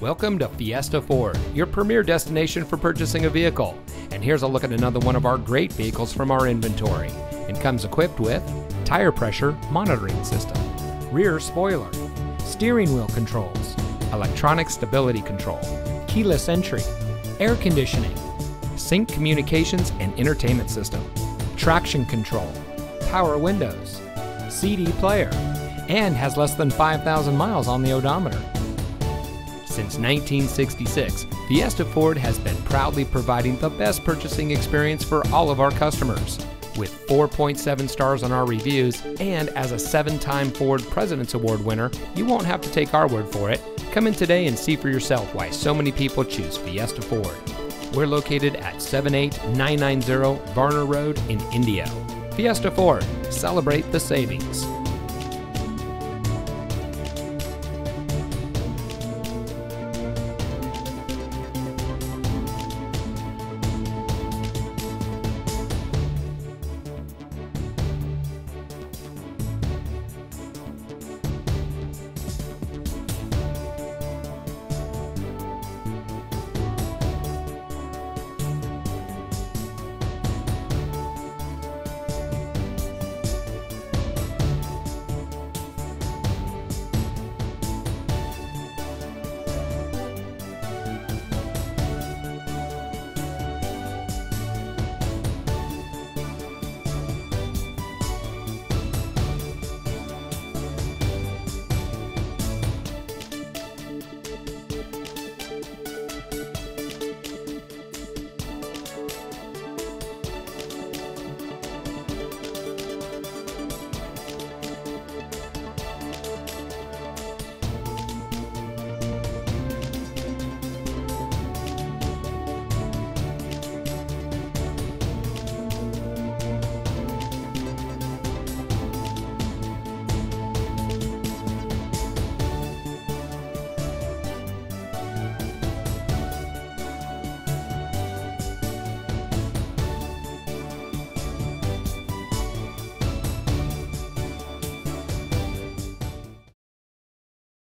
Welcome to Fiesta Ford, your premier destination for purchasing a vehicle. And here's a look at another one of our great vehicles from our inventory. It comes equipped with tire pressure monitoring system, rear spoiler, steering wheel controls, electronic stability control, keyless entry, air conditioning, sync communications and entertainment system, traction control, power windows, CD player, and has less than 5,000 miles on the odometer. Since 1966, Fiesta Ford has been proudly providing the best purchasing experience for all of our customers. With 4.7 stars on our reviews and as a seven time Ford President's Award winner, you won't have to take our word for it. Come in today and see for yourself why so many people choose Fiesta Ford. We're located at 78990 Varner Road in Indio. Fiesta Ford, celebrate the savings.